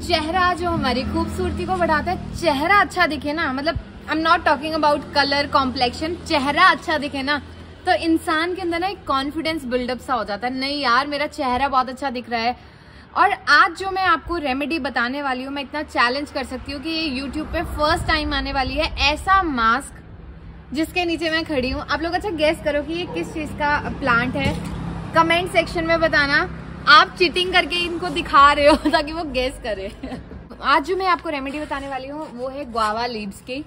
चेहरा जो हमारी खूबसूरती को बढ़ाता है, चेहरा अच्छा दिखे ना मतलब I am not talking about colour complexion चेहरा अच्छा दिखे ना तो इंसान के अंदर ना एक कॉन्फिडेंस बिल्डअप सा हो जाता है, नहीं यार, मेरा चेहरा बहुत अच्छा दिख रहा है। और आज जो मैं आपको रेमेडी बताने वाली हूँ, मैं इतना चैलेंज कर सकती हूँ कि ये यूट्यूब पे फ़र्स्ट टाइम आने वाली है, ऐसा मास्क जिसके नीचे मैं खड़ी हूँ। आप लोग अच्छा गेस करो कि ये किस चीज़ का प्लांट है। कमेंट सेक्शन में बताना। आप चीटिंग करके इनको दिखा रहे हो ताकि वो गेस करे। आज जो मैं आपको रेमेडी बताने वाली हूँ, वो है ग्वावा लीव्स की।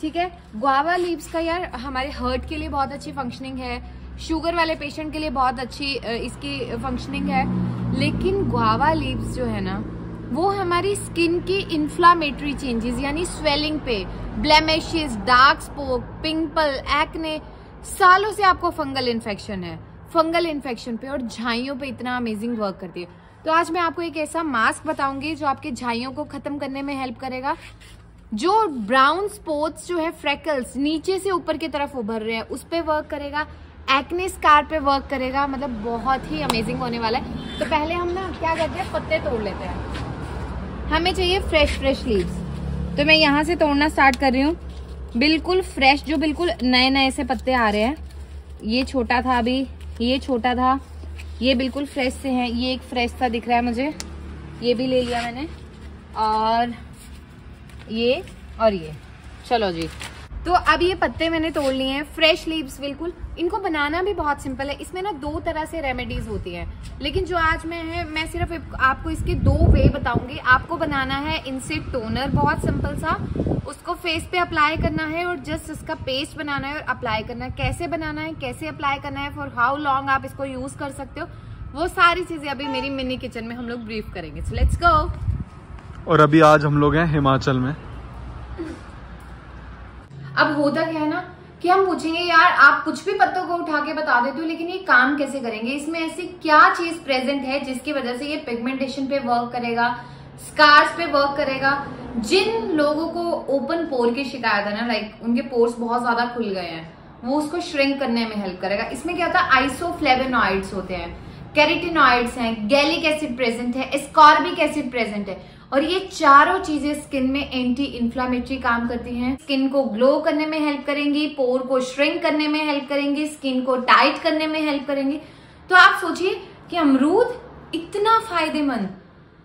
ठीक है? ग्वावा लीव्स का यार हमारे हर्ट के लिए बहुत अच्छी फंक्शनिंग है। शुगर वाले पेशेंट के लिए बहुत अच्छी इसकी फंक्शनिंग है। लेकिन ग्वावा लीव्स जो है ना, वो हमारी स्किन की इन्फ्लामेटरी चेंजेस यानी स्वेलिंग पे blemishes dark spot pimple acne सालों से आपको फंगल इन्फेक्शन है। फंगल इन्फेक्शन पे और झाइयों पे इतना अमेजिंग वर्क करती है। तो आज मैं आपको एक ऐसा मास्क बताऊँगी जो आपके झाइयों को खत्म करने में हेल्प करेगा। जो ब्राउन स्पॉट्स जो है फ्रेकल्स नीचे से ऊपर की तरफ़ उभर रहे हैं, उस पर वर्क करेगा। एक्ने स्कार पे वर्क करेगा मतलब बहुत ही अमेजिंग होने वाला है। तो पहले हम ना क्या करते हैं, पत्ते तोड़ लेते हैं। हमें चाहिए फ्रेश फ्रेश लीव्स तो मैं यहाँ से तोड़ना स्टार्ट कर रही हूँ। बिल्कुल फ्रेश जो बिल्कुल नए नए से पत्ते आ रहे हैं। ये छोटा था अभी। ये छोटा था। ये बिल्कुल फ्रेश से है। ये एक फ्रेश सा दिख रहा है मुझे। ये भी ले लिया मैंने। और ये और ये। चलो जी। तो अब ये पत्ते मैंने तोड़ लिए हैं फ्रेश लीव्स बिल्कुल। इनको बनाना भी बहुत सिंपल है। इसमें ना दो तरह से रेमेडीज होती हैं। लेकिन जो आज मैं है, मैं सिर्फ़ आपको इसके दो वे बताऊँगी। आपको बनाना है इनसे टोनर बहुत सिंपल सा। उसको फेस पे अप्लाई करना है और जस्ट इसका पेस्ट बनाना है और अप्लाई करना है। कैसे बनाना है, कैसे अप्लाई करना है फॉर हाउ लॉन्ग आप इसको यूज़ कर सकते हो। वो सारी चीज़ें अभी मेरी मिनी किचन में हम लोग ब्रीफ करेंगे। लेट्स गो और अभी आज हम लोग हैं हिमाचल में। अब होता क्या है ना कि हम पूछेंगे, यार, आप कुछ भी पत्तों को उठा के बता देते हो, लेकिन ये काम कैसे करेंगे? इसमें ऐसी क्या चीज़ प्रेजेंट है जिसकी वजह से ये पिगमेंटेशन पे वर्क करेगा स्कार्स पे वर्क करेगा? जिन लोगों को ओपन पोर की शिकायत है ना लाइक उनके पोर्स बहुत ज़्यादा खुल गए हैं, वो उसको श्रिंक करने में हेल्प करेगा। इसमें क्या होता है? आइसोफ्लेवेनॉइड्स होते हैं कैरेटिनॉइड्स हैं गैलिक एसिड प्रेजेंट है स्कॉर्बिक एसिड प्रेजेंट है। और ये चारों चीज़ें स्किन में एंटी इन्फ्लामेटरी काम करती हैं। स्किन को ग्लो करने में हेल्प करेंगी पोर को श्रिंक करने में हेल्प करेंगी स्किन को टाइट करने में हेल्प करेंगी। तो आप सोचिए कि अमरूद इतना फ़ायदेमंद।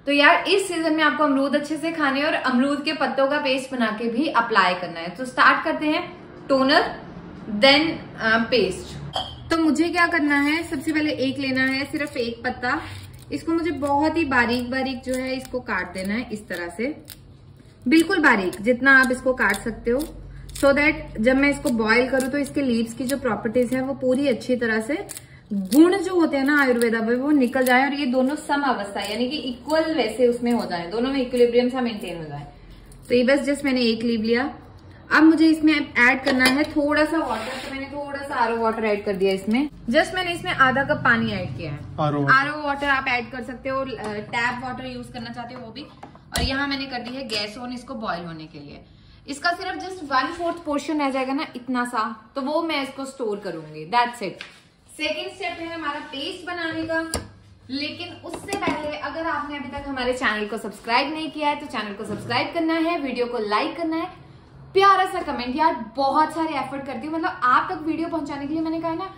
तो यार, इस सीज़न में आपको अमरूद अच्छे से खाने और अमरूद के पत्तों का पेस्ट बना के भी अप्लाई करना है। तो स्टार्ट करते हैं टोनर देन पेस्ट तो मुझे क्या करना है? सबसे पहले एक लेना है सिर्फ़ एक पत्ता। इसको मुझे बहुत ही बारीक बारीक जो है इसको काट देना है इस तरह से। बिल्कुल बारीक, जितना आप इसको काट सकते हो। सो so दैट जब मैं इसको बॉईल करूँ तो इसके लीव्स की जो प्रॉपर्टीज़ है वो पूरी अच्छी तरह से गुण जो होते हैं ना आयुर्वेदा में, वो निकल जाए और ये दोनों सम अवस्था, यानी कि इक्वल वैसे उसमें हो जाए। दोनों में इक्विलिब्रियम सा मेंटेन हो जाए। तो ये बस जस्ट मैंने एक लीव लिया। अब मुझे इसमें ऐड करना है थोड़ा सा वाटर तो मैंने थोड़ा सा आरो वाटर ऐड कर दिया इसमें। जस्ट मैंने इसमें आधा कप पानी ऐड किया है। आर वाटर आप ऐड कर सकते हो टैप वाटर यूज़ करना चाहते हो वो भी। और यहाँ मैंने कर दी है गैस ऑन इसको बॉईल होने के लिए। इसका सिर्फ़ जस्ट वन फोर्थ पोर्शन रह जाएगा ना इतना सा तो वो मैं इसको स्टोर करूँगी। दैट्स इट सेकेंड स्टेप है हमारा पेस्ट बनाने का। लेकिन उससे पहले अगर आपने अभी तक हमारे चैनल को सब्सक्राइब नहीं किया है तो चैनल को सब्सक्राइब करना है वीडियो को लाइक करना है। प्यारा सा कमेंट यार, बहुत सारे एफर्ट करती हूँ। मतलब आप तक वीडियो पहुँचाने के लिए मैंने कहा ना,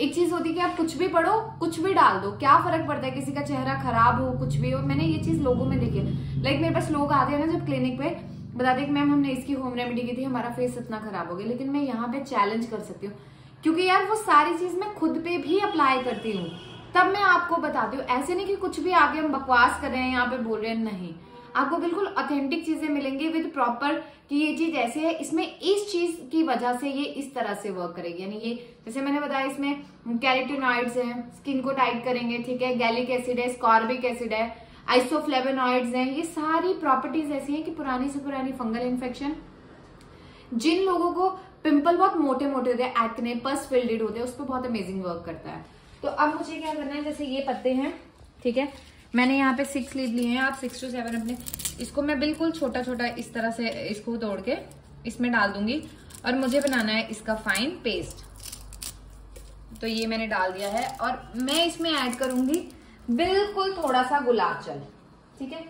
एक चीज़ होती है कि आप कुछ भी पढ़ो, कुछ भी डाल दो, क्या फ़र्क पड़ता है? किसी का चेहरा खराब हो, कुछ भी हो, मैंने ये चीज़ लोगों में देखी है। लाइक मेरे पास लोग आते हैं ना जब क्लिनिक पे बताते कि मैम हमने इसकी होम रेमेडी की थी, हमारा फेस इतना खराब हो गया। लेकिन मैं यहाँ पे चैलेंज कर सकती हूँ। क्योंकि यार, वो सारी चीज़ मैं खुद पे भी अप्लाई करती हूँ। तब मैं आपको बताती हूँ, ऐसे नहीं कि कुछ भी आगे हम बकवास कर रहे हैं, यहाँ पे बोल रहे हैं, नहीं। आपको बिल्कुल ऑथेंटिक चीज़ें मिलेंगी विद प्रॉपर कि ये चीज़ ऐसे है। इसमें इस चीज़ की वजह से ये इस तरह से वर्क करेगी। यानी ये, जैसे मैंने बताया, इसमें कैरेटिनॉइड्स हैं स्किन को टाइट करेंगे, ठीक है? गैलिक एसिड है स्कॉर्बिक एसिड है आइसोफ्लेवेनॉइड्स हैं, ये सारी प्रॉपर्टीज़ ऐसी हैं कि पुरानी से पुरानी फंगल इन्फेक्शन जिन लोगों को पिंपल बहुत मोटे मोटे होते हैं एक्ने पस फिल्डेड होते हैं, उस पर बहुत अमेजिंग वर्क करता है। तो अब मुझे क्या करना है? जैसे ये पत्ते हैं, ठीक है? मैंने यहाँ पे सिक्स लीव लिए हैं, आप सिक्स टू सेवन अपने इसको मैं बिल्कुल छोटा छोटा इस तरह से इसको तोड़ के इसमें डाल दूँगी और मुझे बनाना है इसका फाइन पेस्ट तो ये मैंने डाल दिया है और मैं इसमें ऐड करूँगी बिल्कुल थोड़ा सा गुलाब जल, ठीक है?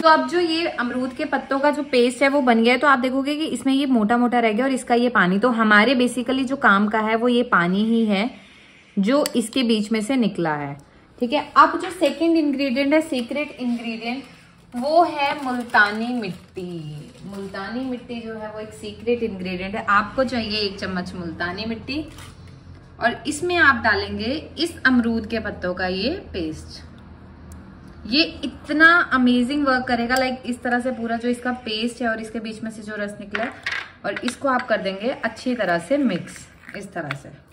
तो अब जो ये अमरूद के पत्तों का जो पेस्ट है वो बन गया है तो आप देखोगे कि इसमें ये मोटा मोटा रह गया और इसका ये पानी तो हमारे बेसिकली जो काम का है वो ये पानी ही है जो इसके बीच में से निकला है। ठीक है? अब जो सेकेंड इंग्रेडिएंट है सीक्रेट इंग्रेडिएंट वो है मुल्तानी मिट्टी। मुल्तानी मिट्टी जो है, वो एक सीक्रेट इंग्रेडिएंट है। आपको चाहिए एक चम्मच मुल्तानी मिट्टी और इसमें आप डालेंगे इस अमरूद के पत्तों का ये पेस्ट ये इतना अमेजिंग वर्क करेगा लाइक इस तरह से पूरा जो इसका पेस्ट है और इसके बीच में से जो रस निकला है, और इसको आप कर देंगे अच्छी तरह से मिक्स इस तरह से।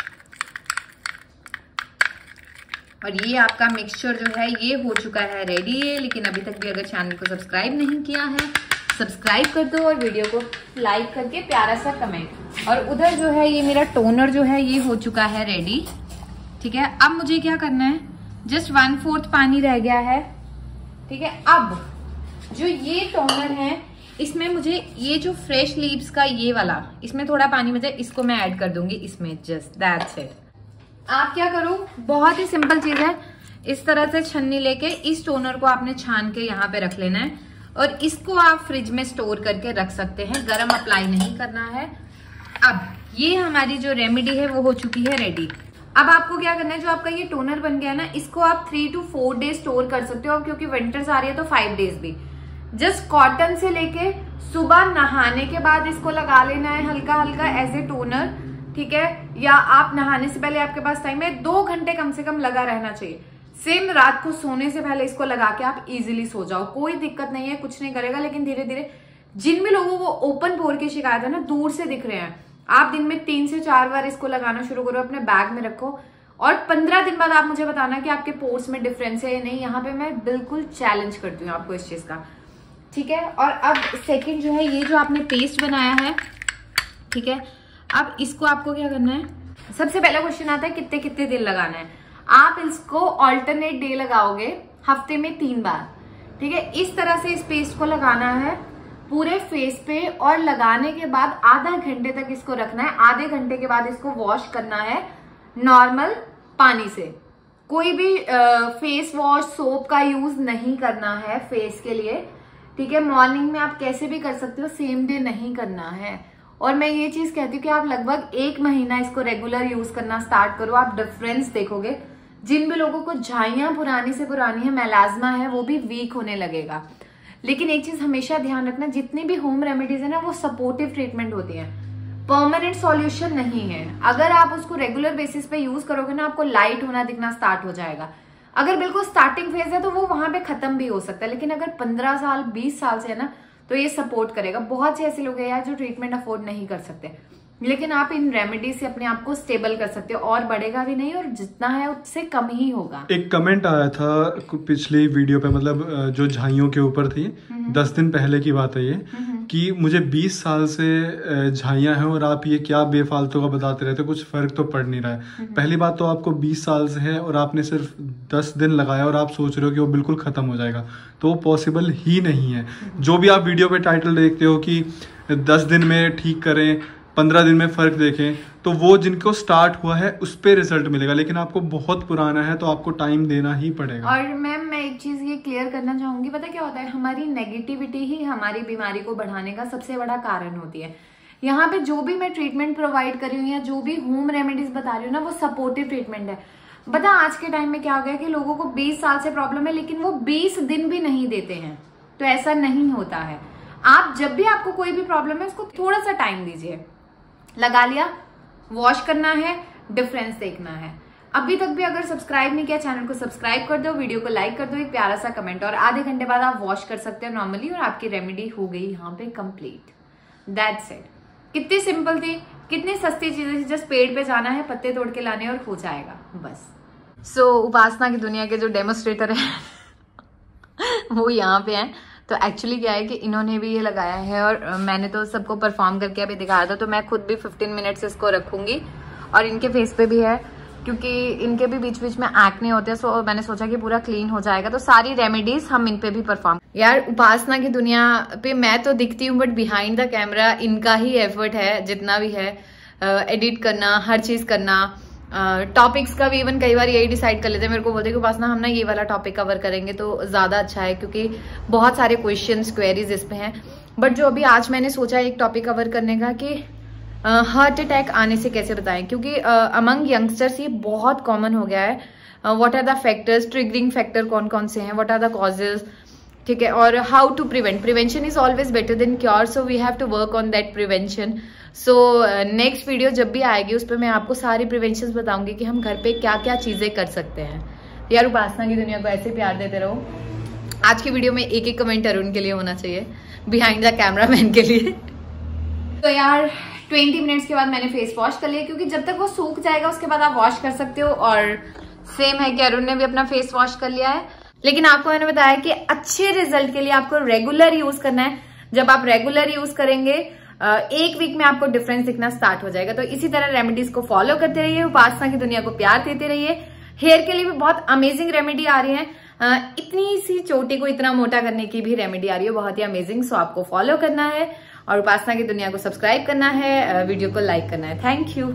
और ये आपका मिक्सचर जो है, ये हो चुका है रेडी है लेकिन अभी तक भी अगर चैनल को सब्सक्राइब नहीं किया है सब्सक्राइब कर दो और वीडियो को लाइक करके प्यारा सा कमेंट और उधर जो है, ये मेरा टोनर जो है, ये हो चुका है रेडी ठीक है? अब मुझे क्या करना है? जस्ट वन फोर्थ पानी रह गया है. ठीक है? अब जो ये टोनर है, इसमें मुझे ये जो फ्रेश लीव्स का ये वाला, इसमें थोड़ा पानी मुझे, इसको मैं ऐड कर दूँगी इसमें जस्ट दैट्स इट आप क्या करो? बहुत ही सिंपल चीज़ है। इस तरह से छन्नी लेके इस टोनर को आपने छान के यहाँ पे रख लेना है। और इसको आप फ्रिज में स्टोर करके रख सकते हैं। गर्म अप्लाई नहीं करना है। अब, ये हमारी जो रेमेडी है, वो हो चुकी है रेडी अब आपको क्या करना है? जो आपका ये टोनर बन गया है ना, इसको आप three two four days store कर सकते हो। क्योंकि विंटर्स आ रही है तो फाइव डेज़ भी। जस्ट कॉटन से लेके सुबह नहाने के बाद इसको लगा लेना है हल्का हल्का एज ए टोनर ठीक है? या आप नहाने से पहले आपके पास टाइम है? दो घंटे कम से कम लगा रहना चाहिए। सेम रात को सोने से पहले इसको लगा के आप इजिली सो जाओ। कोई दिक्कत नहीं है, कुछ नहीं करेगा, लेकिन धीरे धीरे जिन भी लोगों को ओपन पोर की शिकायत है ना, दूर से दिख रहे हैं। आप दिन में तीन से चार बार इसको लगाना शुरू करो, अपने बैग में रखो। और पंद्रह दिन बाद आप मुझे बताना कि आपके पोर्स में डिफरेंस है या नहीं। यहाँ पे मैं बिल्कुल चैलेंज करती हूँ आपको इस चीज़ का। ठीक है? और अब सेकंड जो है, ये जो आपने पेस्ट बनाया है, ठीक है? अब इसको आपको क्या करना है? सबसे पहला क्वेश्चन आता है कितने कितने दिन लगाना है? आप इसको ऑल्टरनेट डे लगाओगे हफ़्ते में तीन बार। ठीक है? इस तरह से इस पेस्ट को लगाना है पूरे फेस पे और लगाने के बाद आधा घंटे तक इसको रखना है। आधे घंटे के बाद इसको वॉश करना है नॉर्मल पानी से। कोई भी आ, फेस वॉश सोप का यूज़ नहीं करना है फेस के लिए। ठीक है? मॉर्निंग में आप कैसे भी कर सकते हो सेम डे नहीं करना है। और मैं ये चीज़ कहती हूँ कि आप लगभग एक महीना इसको रेगुलर यूज़ करना स्टार्ट करो। आप डिफरेंस देखोगे। जिन भी लोगों को झाइयाँ पुरानी से पुरानी है मेलाजमा है, वो भी वीक होने लगेगा। लेकिन एक चीज़ हमेशा ध्यान रखना, जितनी भी होम रेमेडीज है ना, वो सपोर्टिव ट्रीटमेंट होती है। परमानेंट सॉल्यूशन नहीं है। अगर आप उसको रेगुलर बेसिस पे यूज़ करोगे ना, आपको लाइट होना दिखना स्टार्ट हो जाएगा। अगर बिल्कुल स्टार्टिंग फ़ेज़ है तो वो वहाँ पे खत्म भी हो सकता है। लेकिन अगर पंद्रह साल, बीस साल से है ना तो ये सपोर्ट करेगा। बहुत से ऐसे लोग हैं यार जो ट्रीटमेंट अफोर्ड नहीं कर सकते। लेकिन आप इन रेमेडी से अपने आप को स्टेबल कर सकते हो। और बढ़ेगा भी नहीं और जितना है उससे कम ही होगा। एक कमेंट आया था पिछली वीडियो पे मतलब जो झाइयों के ऊपर थी हम्म। दस दिन पहले की बात है ये। हम्म। कि मुझे बीस साल से झाइयाँ हैं और आप ये क्या बेफालतू का बताते रहते कुछ फ़र्क तो पड़ नहीं रहा है। हम्म। पहली बात तो आपको बीस साल से है और आपने सिर्फ़ दस दिन लगाया और आप सोच रहे हो कि वो बिल्कुल खत्म हो जाएगा। तो वो पॉसिबल ही नहीं है। जो भी आप वीडियो पे टाइटल देखते हो कि दस दिन में ठीक करें पंद्रह दिन में फ़र्क देखें तो वो जिनको स्टार्ट हुआ है उस पर रिज़ल्ट मिलेगा। लेकिन आपको बहुत पुराना है तो आपको टाइम देना ही पड़ेगा। और मैं क्लियर करना चाहूँगी। पता क्या होता है? हमारी नेगेटिविटी ही हमारी बीमारी को बढ़ाने का सबसे बड़ा कारण होती है। यहाँ पे जो भी मैं ट्रीटमेंट प्रोवाइड कर रही हूँ या जो भी होम रेमेडीज बता रही हूँ ना, वो सपोर्टिव ट्रीटमेंट है। बता, आज के टाइम में क्या हो गया कि लोगों को 20 साल से प्रॉब्लम है, लेकिन वो 20 दिन भी नहीं देते हैं। तो ऐसा नहीं होता है। आप जब भी आपको कोई भी प्रॉब्लम है, उसको थोड़ा सा टाइम दीजिए। लगा लिया वॉश करना है डिफरेंस देखना है। अभी तक भी अगर सब्सक्राइब नहीं किया चैनल को सब्सक्राइब कर दो वीडियो को लाइक कर दो एक प्यारा सा कमेंट और आधे घंटे बाद आप वॉश कर सकते हो नॉर्मली और आपकी रेमेडी हो गई यहाँ पे कंप्लीट दैट्स इट कितनी सिंपल थी कितनी सस्ती चीज़ें थी जस्ट पेड़ पे जाना है पत्ते तोड़ के लाने और हो जाएगा बस. सो so, उपासना की दुनिया के जो डेमोस्ट्रेटर है वो यहाँ पे हैं. तो एक्चुअली क्या है कि इन्होंने भी ये लगाया है और मैंने तो सबको परफॉर्म करके अभी दिखाया था तो मैं खुद भी 15 मिनट्स इसको रखूँगी और इनके फेस पे भी है. क्योंकि इनके भी बीच बीच में एक्ट नहीं होते सो मैंने सोचा कि पूरा क्लीन हो जाएगा। तो सारी रेमेडीज हम इन पे भी परफॉर्म यार उपासना की दुनिया पे मैं तो दिखती हूँ बट बिहाइंड द कैमरा इनका ही एफर्ट है जितना भी है एडिट uh, करना हर चीज़ करना। टॉपिक्स uh, का भी इवन कई बार यही डिसाइड कर लेते हैं मेरे को बोलते हैं कि उपासना हम ना ये वाला टॉपिक कवर करेंगे तो ज़्यादा अच्छा है क्योंकि बहुत सारे क्वेश्चंस क्वेरीज इस पे हैं। बट जो अभी आज मैंने सोचा एक टॉपिक कवर करने का कि हार्ट अटैक आने से कैसे बताएँ? क्योंकि अमंग यंगस्टर्स ये बहुत कॉमन हो गया है। What are the factors triggering factor कौन कौन से हैं? व्हाट आर द कॉजेज ठीक है, और how to prevent prevention is always better than cure so we have to work on that prevention so next video जब भी आएगी, उस पर मैं आपको सारी प्रिवेंशन बताऊँगी कि हम घर पे क्या क्या चीज़ें कर सकते हैं। यार उपासना की दुनिया को ऐसे प्यार देते रहो। आज की वीडियो में एक एक कमेंट अरुण के लिए होना चाहिए बिहाइंड द कैमरा मैन के लिए। तो यार 20 मिनट्स के बाद मैंने फेस वॉश कर लिया, क्योंकि जब तक वो सूख जाएगा, उसके बाद आप वॉश कर सकते हो और सेम है कि अरुण ने भी अपना फेस वॉश कर लिया है। लेकिन आपको मैंने बताया कि अच्छे रिज़ल्ट के लिए आपको रेगुलर यूज़ करना है। जब आप रेगुलर यूज़ करेंगे एक वीक में आपको डिफरेंस दिखना स्टार्ट हो जाएगा। तो इसी तरह रेमेडीज को फॉलो करते रहिए, उपासना की दुनिया को प्यार देते रहिए। हेयर के लिए भी बहुत अमेजिंग रेमेडी आ रही है। इतनी सी चोटी को इतना मोटा करने की भी रेमेडी आ रही है, बहुत ही अमेजिंग सो आपको फॉलो करना है। और उपासना की दुनिया को सब्सक्राइब करना है वीडियो को लाइक करना है। Thank you